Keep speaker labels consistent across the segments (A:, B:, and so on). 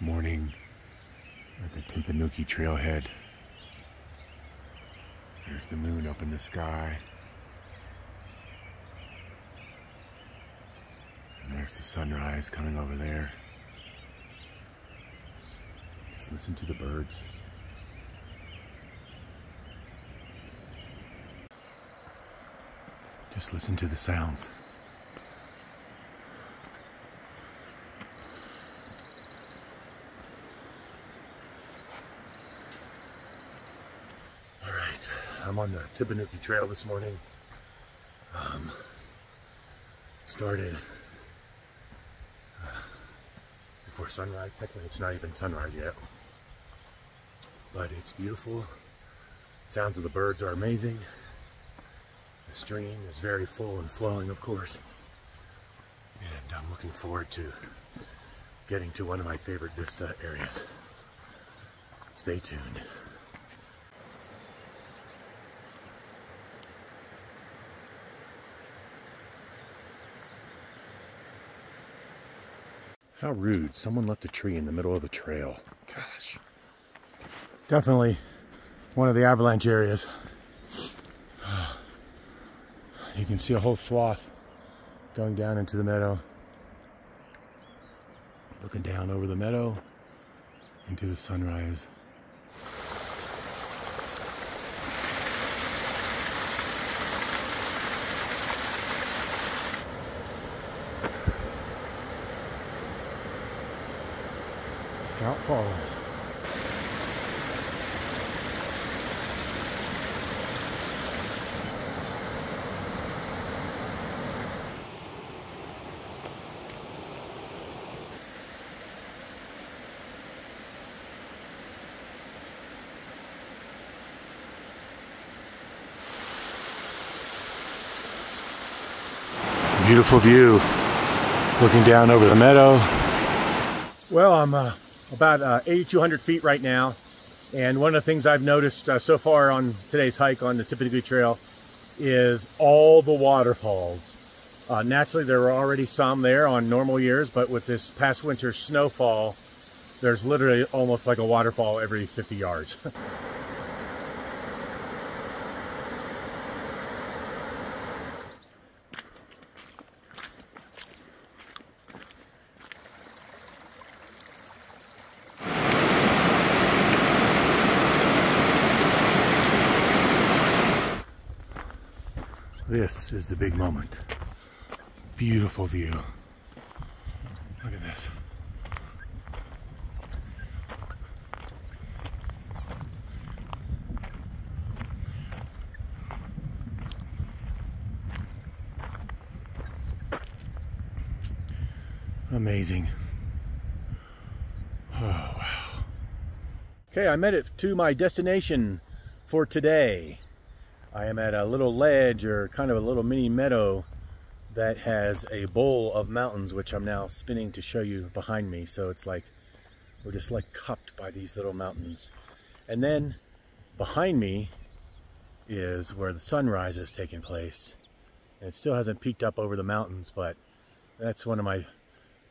A: Morning at the Timpooneke trailhead. There's the moon up in the sky. And there's the sunrise coming over there. Just listen to the birds. Just listen to the sounds. All right, I'm on the Timpooneke Trail this morning. Um, started uh, before sunrise. Technically, it's not even sunrise yet, but it's beautiful. Sounds of the birds are amazing. The stream is very full and flowing, of course. And I'm looking forward to getting to one of my favorite vista areas. Stay tuned. How rude. Someone left a tree in the middle of the trail. Gosh. Definitely one of the avalanche areas. You can see a whole swath going down into the meadow. Looking down over the meadow into the sunrise. Scout Falls. Beautiful view looking down over the meadow. Well, I'm uh, about uh, 8,200 feet right now. And one of the things I've noticed uh, so far on today's hike on the Timpooneke Trail is all the waterfalls. Uh, naturally, there were already some there on normal years, but with this past winter snowfall, there's literally almost like a waterfall every 50 yards. This is the big moment. Beautiful view. Look at this. Amazing. Oh, wow. Okay, I made it to my destination for today. I am at a little ledge or kind of a little mini meadow that has a bowl of mountains, which I'm now spinning to show you behind me. So it's like, we're just like cupped by these little mountains. And then behind me is where the sunrise is taking place. And it still hasn't peaked up over the mountains, but that's one of my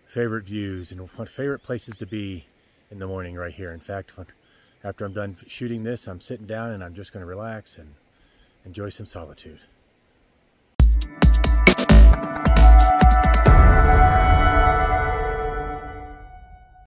A: favorite views and favorite places to be in the morning right here. In fact, after I'm done shooting this, I'm sitting down and I'm just gonna relax and Enjoy some solitude.